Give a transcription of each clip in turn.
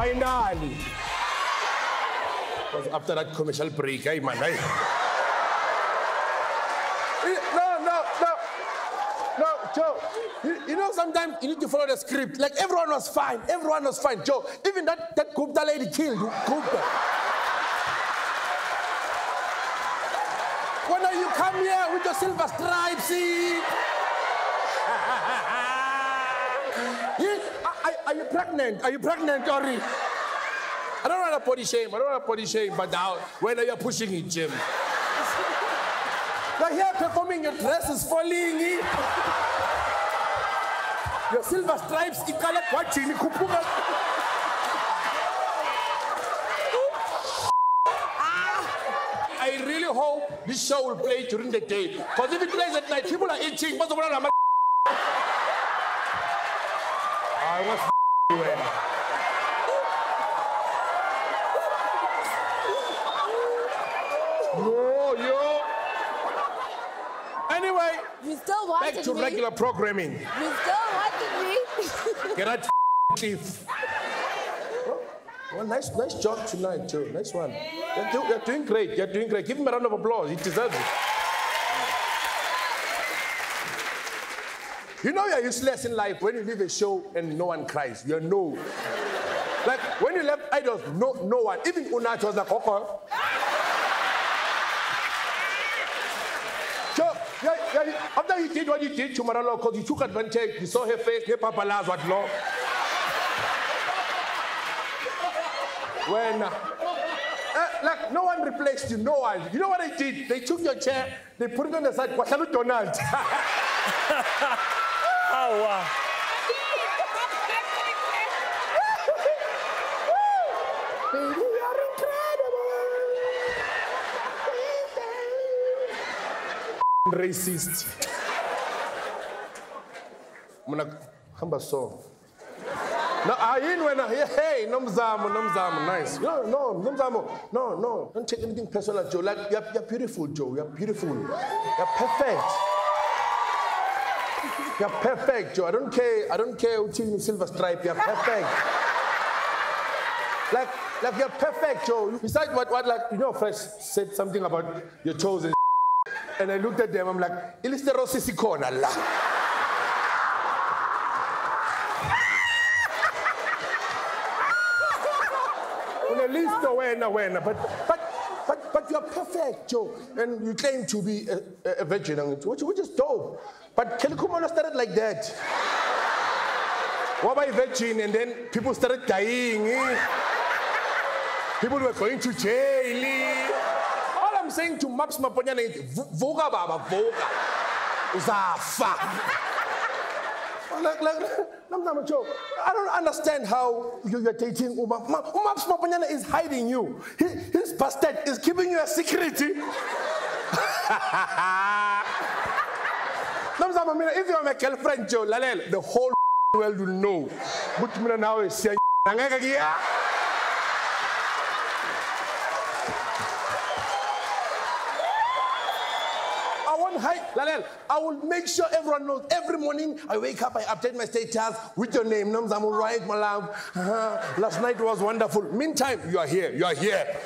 Finally. Because after that commercial break, I man, hey. No, no, no. No, Joe. You, you know, sometimes you need to follow the script. Like everyone was fine. Everyone was fine. Joe, even that, that Gupta lady killed you. Gupta. When you come here with your silver stripes, see? Are, you pregnant? Are you pregnant, Tori? I don't want to body shame. I don't want to body shame, but now when are you pushing it, Jim? You're here performing, your dress is falling. eh? Your silver stripes, ikala kwachini kupuka. I really hope this show will play during the day. Because if it plays at night, people are I'm I was No, yo. Anyway, You still back wanted to me. regular programming. You still wanted me. Get that cliff. Well, nice, nice job tonight, Joe. Nice one. You're, do- you're doing great. You're doing great. Give him a round of applause. He deserves it. You know you're useless in life when you leave a show and no one cries. You're no. Like when you left Idols, no, no one. Even Unathi was like, okay. Joe, yeah, yeah, you did what you did to Maralo, because you took advantage, you saw her face, her papa last what law. When, uh, uh, like, no one replaced you, no one. You know what they did? They took your chair, they put it on the side. Kwashalu Donald. Oh, wow. You're incredible. Racist. Muna hamba so. No, ayin wena. Hey, nomzamo, nomzamo, nice. No, no, nomzamo. No, no. Don't take anything personal, Joe. Like you're, you're beautiful, Joe. You're beautiful. You're perfect. You're perfect, Joe. I don't care. I don't care who team silver stripe. You're perfect. Like, like you're perfect, Joe. Besides what, what, like, you know, Fresh said something about your toes and and I looked at them, I'm like, ilistero sisi kona la. Unelisto wena wena, but, but, but, but you're perfect, Joe. And you claim to be a, a, virgin, which, which is dope. But Kelly Khumalo started like that. What about virgin? And then people started dying. eh? People were going to jail. eh? All I'm saying to Maps Maponyane is, "Vu- vuka baba, vuka. Uzafa. Like, like, Joe, I don't understand how you, you're dating Uma. Ma, Maps Maponyane is hiding you. His bastard is keeping you a secret. If you're my girlfriend, Joe, lalel, the whole world will know. But now is saying, I won't Lalel. I will make sure everyone knows. Every morning I wake up, I update my status with your name. Nomzamo all right, my love. Uh-huh. Last night was wonderful. Meantime, you are here. You are here.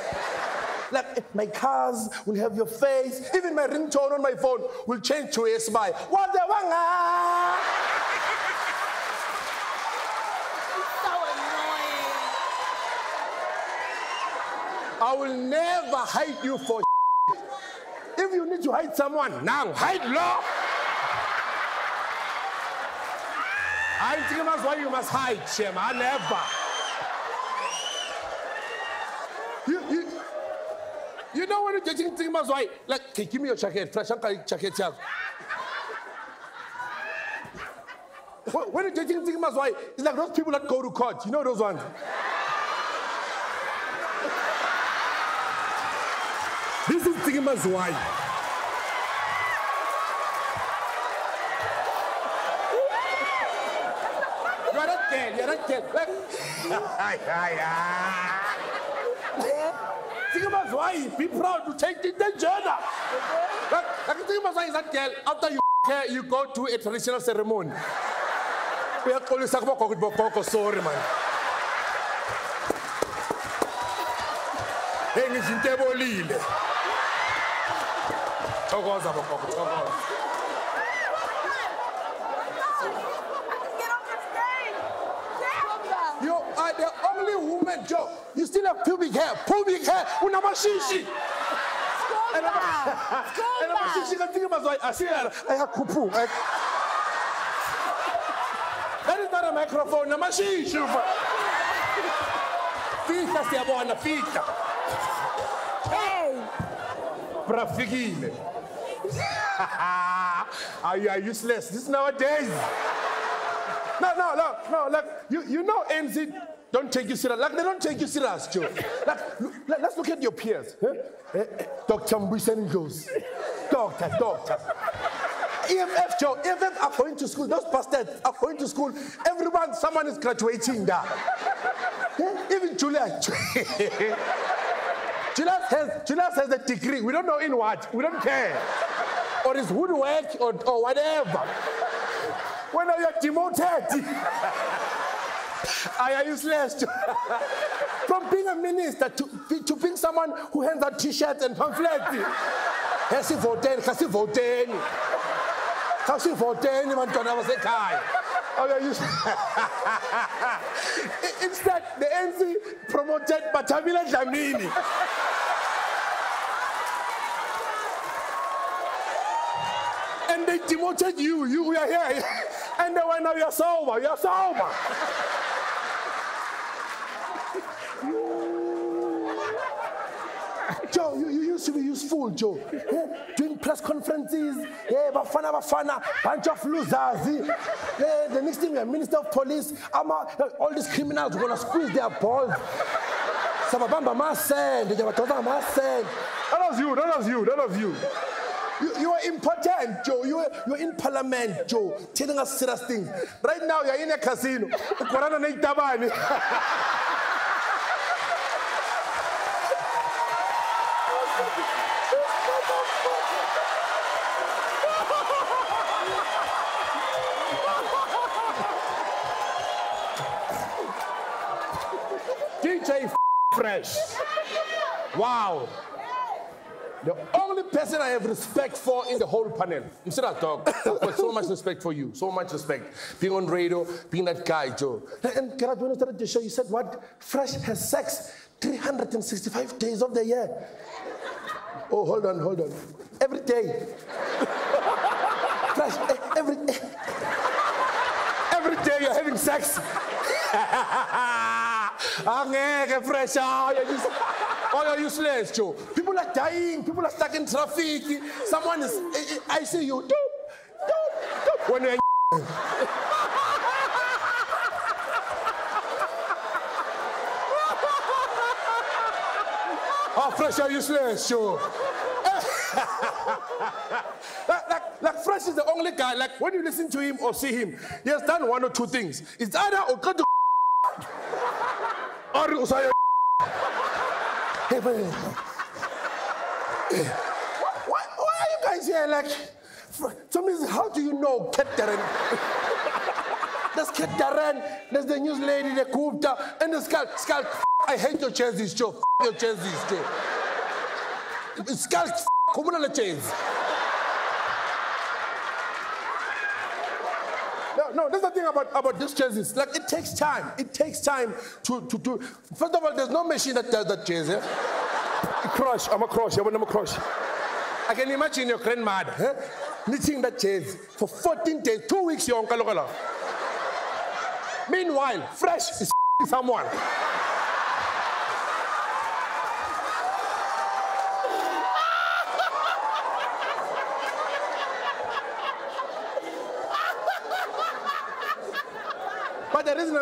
Like my cars will have your face. Even my ringtone on my phone will change to a smile. What the wanga? so annoying. I will never hide you for You need to hide someone, now hide law. I think that's why you must hide, Shem. I never. You, you, you know when you're dating Timas, why? Like, okay, give me your jacket. Fresh uncle jacket. When you're dating Timas, why? It's like those people that go to court. You know those ones? This is Tigima's wife. You're not dead, you're not dead. Tigima's be proud to take the journey. Like, like Tigima's wife is that girl, after you you go to a traditional ceremony. Uyaxolisa kubogogo bogogo, sorry man. hey ngisho into ebolile thokoza bogogo thokoza Get off the stage. Yeah. you are the joe you still have pubic hair. Pubic hair unamashishi Skhumba. enamashishi Skhumba. katika mazwai asiyala ayakhuphuka that is not a microphone namashishi fihla siyabona fihla Hey. brafikile. Are you are useless? This is nowadays. No no no no like you you know NZ don't take you serious like they don't take you serious Joe like look, let, us look at your peers huh? Eh, eh, Dr. Mbuyiseni Ndlozi doctor doctor EFF Joe EFF are going to school those bastards are going to school everyone someone is graduating there Eh, even Julia Julius has, Julius has a degree. We don't know in what. We don't care. Or it's woodwork or, or whatever. When are you demoted? I are useless. From being a minister to, to being someone who hands out t-shirts and pamphlets. Kasivoteni, kasivoteni. Kasivoteni bantwana basekhaya. Yeah, you- Instead, the NC promoted Bathabile Dlamini. and they demoted you. You were here. And then when now you're sober, you're sober. Joe, you, you used to be useful, Joe. Eh, Doing press conferences, yeah, bafana bafana, bunch of losers. Eh, the next thing you're minister of police, I'm a, all these criminals gonna squeeze their balls. Sababamba masend, jabatota masend. That was you, that was you, that was you. You, you are important, Joe. You are, you are in parliament, Joe, telling us serious things. Right now, you're in a casino. Wow. The only person I have respect for in the whole panel. Still a dog. I've so much respect for you. So much respect. Being on radio, being that guy, Joe. And Gerard, when I started the show, you said what? Fresh has sex 365 days of the year. Oh, hold on, hold on. Every day. Fresh, eh, every day. Every day you're having sex. Angeke fresh. Oh, you're, use- you're useless, Joe. People are dying. People are stuck in traffic. Someone is. I, see you. Doop, doop, doop. When you're. Oh, fresh, you're useless, Joe. like, like, like Fresh is the only guy, like when you listen to him or see him, he has done one or two things. It's either or cut the or usaya. Hey, but, Hey, why, why are you guys here? Like, me, how do you know Ket Darren? There's Ket Darren, there's the news lady, the Gupta, and the Skull. Skull, I hate your jerseys, Joe. Your jerseys, Joe. Skull, come on, the chains. No, that's the thing about, about these jerseys. Like, it takes time. It takes time to, to do. First of all, there's no machine that does that jersey. Crush, I'm a crush, I'm a crush. I can imagine your grandmother huh? knitting that jersey for 14 days, two weeks, on Kalokala. Meanwhile, fresh is someone.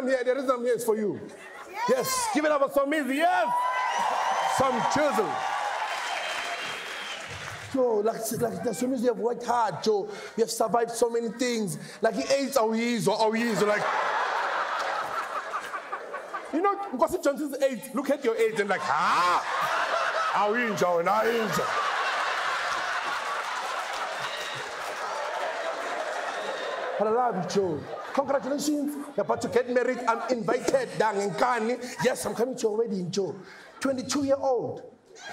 Here, the reason I'm here is for you. Yes, give it up for Somizi, yes. Some chisel. Joe, like, like the Swimmers, you have worked hard, Joe. You have survived so many things. Like he ate our years or our years, or like. You know, because Johnson's age, look at your age and like, ah, and how you But I love you, Joe. Congratulations. You're about to get married. I'm invited. Yes, I'm coming to your wedding, Joe. 22 year old.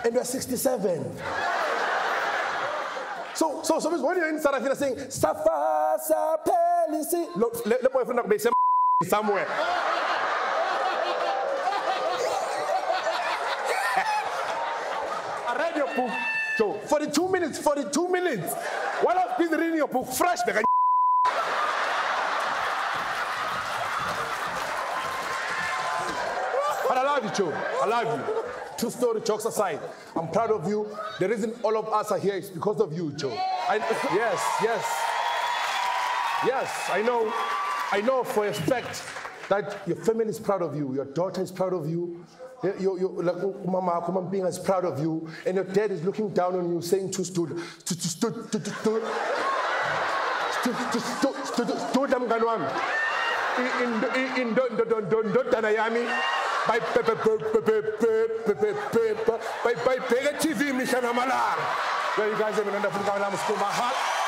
and you're 67. So, so, so when you're in South Africa saying, Safa, Sapelisi, look, let, let boyfriend be somewhere. I read your book, Joe. 42 minutes, 42 minutes. While I was busy reading your book, fresh, like But I love you. I love you. True story, jokes aside. I'm proud of you. The reason all of us are here is because of you, Joe. I, yes, yes. Yes, I know. I know for a fact that your family is proud of you. Your daughter is proud of you. Your, your, like, Mama Kumambinga is proud of you. And your dad is looking down on you, saying to stood, to to stood, to to stood. Stood, mngani wami. indodana yami bayibheke TV mihla namalanga. Well, you guys have been wonderful. My heart